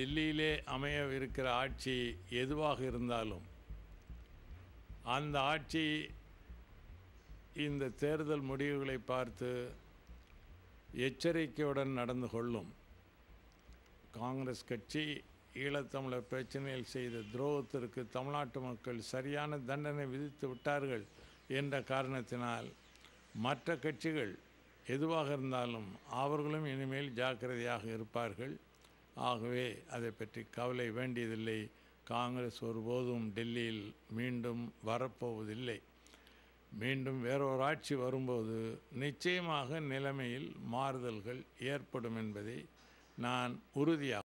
டெல்லியிலே அமையவிருக்கிற ஆட்சி எதுவாக இருந்தாலும் அந்த ஆட்சி இந்த தேர்தல் முடிவுகளை பார்த்து எச்சரிக்கையுடன் நடந்து கொள்ளும். காங்கிரஸ் கட்சி ஈழத்தமிழர் பிரச்சனையில் செய்த துரோகத்திற்கு தமிழ்நாட்டு மக்கள் சரியான தண்டனை விதித்து விட்டார்கள் என்ற காரணத்தினால் மற்ற கட்சிகள் எதுவாக இருந்தாலும் அவர்களும் இனிமேல் ஜாக்கிரதையாக இருப்பார்கள். ஆகவே அதை பற்றி கவலை வேண்டியதில்லை. காங்கிரஸ் ஒருபோதும் டெல்லியில் மீண்டும் வரப்போவதில்லை. மீண்டும் வேறொரு ஆட்சி வரும்போது நிச்சயமாக நிலைமையில் மாறுதல்கள் ஏற்படும் என்பதை நான் உறுதியாக